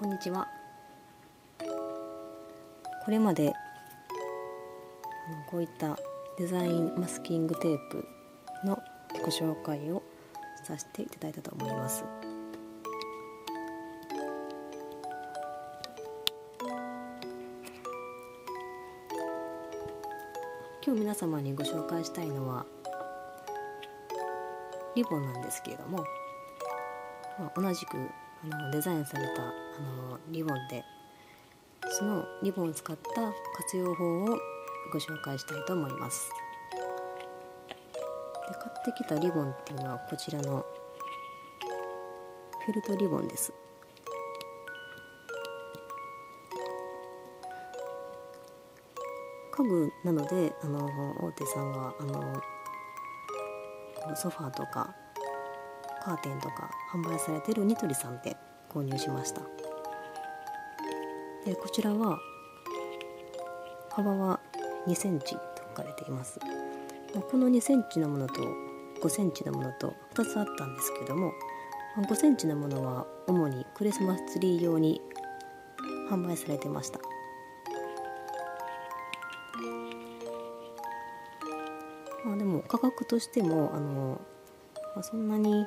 こんにちは。これまでこういったデザインマスキングテープのご紹介をさせていただいたと思います。今日皆様にご紹介したいのはリボンなんですけれども、まあ、同じくあのデザインされたあのリボンでそのリボンを使った活用法をご紹介したいと思います。で買ってきたリボンっていうのはこちらのフェルトリボンです。家具なのであの大手さんはあのソファーとかカーテンとか販売されてるニトリさんで購入しました。でこちらは幅は2センチと書かれています。この2センチのものと5センチのものと2つあったんですけども5センチのものは主にクリスマスツリー用に販売されてました。まあでも価格としてもあの、まあ、そんなに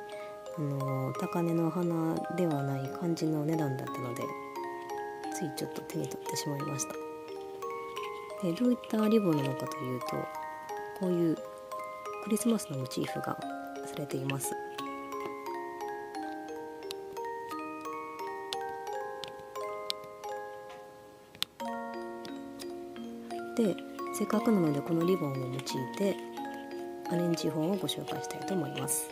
あの高値の花ではない感じの値段だったのでついちょっと手に取ってしまいました。でどういったリボンなのかというとこういうクリスマスのモチーフがされています。でせっかくなのでこのリボンを用いてアレンジ法をご紹介したいと思います。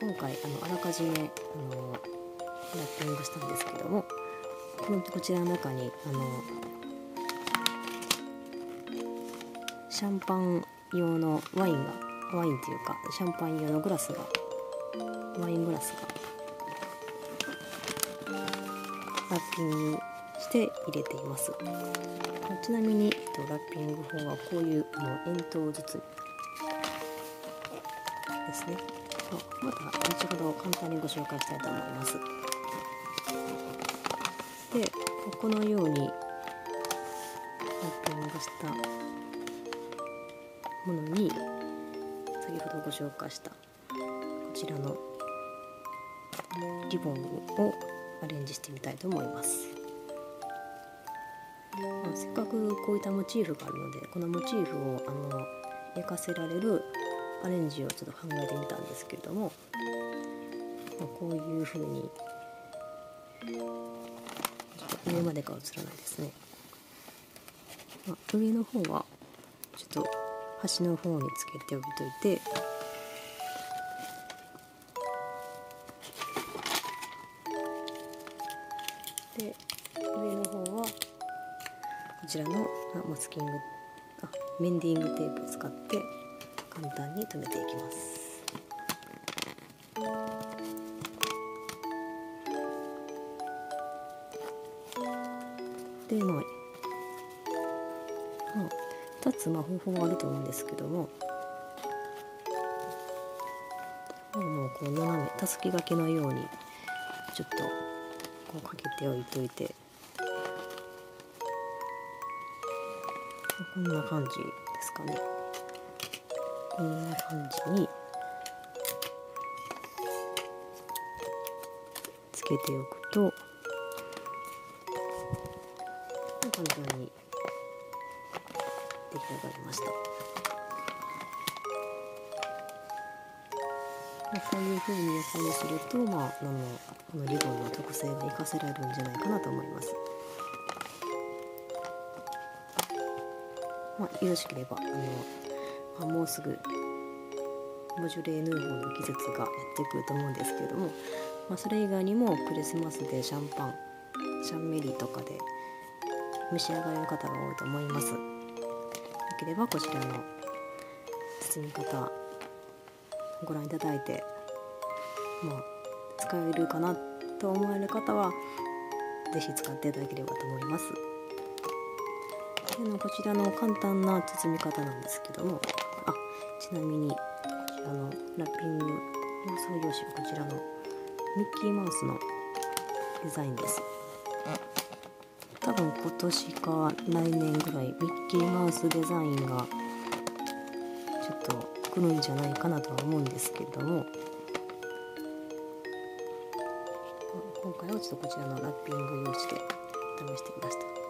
今回あのあらかじめあのラッピングしたんですけどもこのこちらの中にあのシャンパン用のワインがワインっていうかシャンパン用のグラスがワイングラスがラッピングして入れています。ちなみにラッピング法はこういうの円筒包みですね。また後ほど簡単にご紹介したいと思います。でこのようにラッピングしたものに先ほどご紹介したこちらのリボンをアレンジしてみたいと思います、せっかくこういったモチーフがあるのでこのモチーフをあの活かせられるアレンジをちょっと考えてみたんですけれども、ま、こういう風にちょっと上までが映らないですね、まあ、上の方はちょっと端の方につけておいといてちらのマスキングあメンディングテープを使って簡単に留めていきます。でまあ、まあ、立つまあ方法はあると思うんですけどももうこう斜めたすき掛けのようにちょっとこうかけておいといて。こんな感じですかね。こんな感じにつけておくと簡単に出来上がりました。こういう風に横にすると、まあ、あのこのリボンの特性が活かせられるんじゃないかなと思います。まあ、よろしければあのあもうすぐボジョレー・ヌーボーの季節がやってくると思うんですけれども、まあ、それ以外にもクリスマスでシャンパンシャンメリーとかで召し上がれる方が多いと思います。よければこちらの包み方ご覧いただいてまあ使えるかなと思われる方は是非使っていただければと思います。でのこちらの簡単な包み方なんですけどもあちなみにこちらのラッピング包装用紙はこちらのミッキーマウスのデザインです。多分今年か来年ぐらいミッキーマウスデザインがちょっと来るんじゃないかなとは思うんですけれども今回はちょっとこちらのラッピング用紙で試してみました。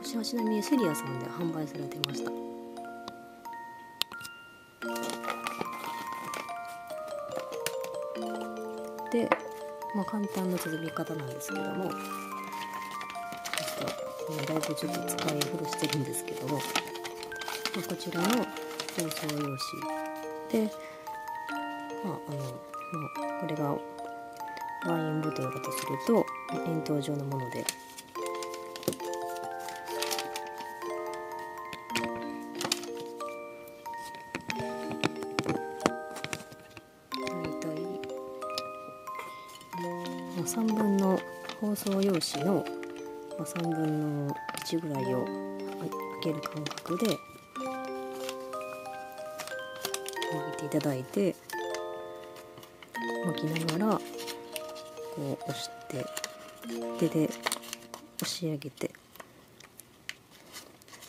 こちらちなみにセリアさんで販売されてました。で、まあ、簡単な包み方なんですけどもちょっとだいぶちょっと使い古してるんですけども、まあ、こちらの包装用紙でまああの、まあ、これがワインボトルだとすると円筒状のもので3分の包装用紙の3分の1ぐらいを開ける感覚で開けていただいて巻きながらこう押して手で押し上げて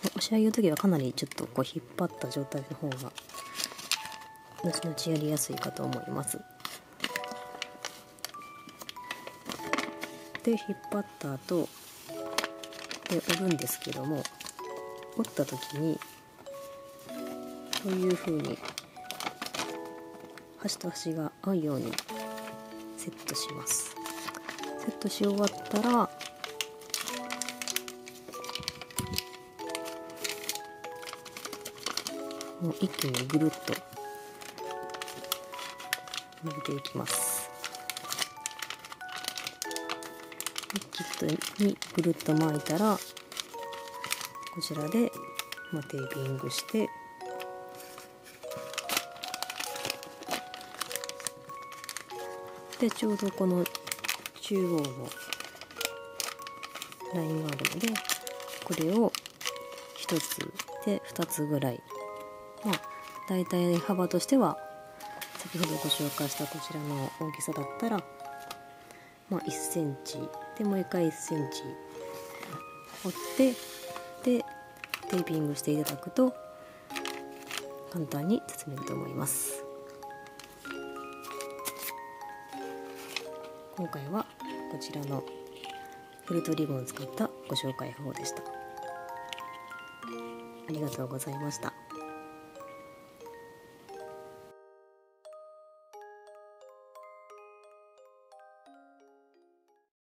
押し上げる時はかなりちょっとこう引っ張った状態の方が後々やりやすいかと思います。で引っ張った後で折るんですけども折った時にこういう風に端と端が合うようにセットします。セットし終わったらもう一気にぐるっと伸びていきます。キットにぐるっと巻いたらこちらで、まあ、テーピングしてでちょうどこの中央のラインがあるのでこれを1つで2つぐらい。まあ大体幅としては先ほどご紹介したこちらの大きさだったらまあ1センチ。でもう一回1センチ折ってでテーピングしていただくと簡単に包めると思います。今回はこちらのフルトリボンを使ったご紹介法でした。ありがとうございました。